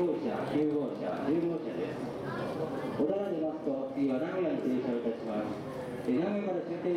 本車、9号車、10号車です。小田原でバスと次は名古屋に停車をいたします。名古屋から終点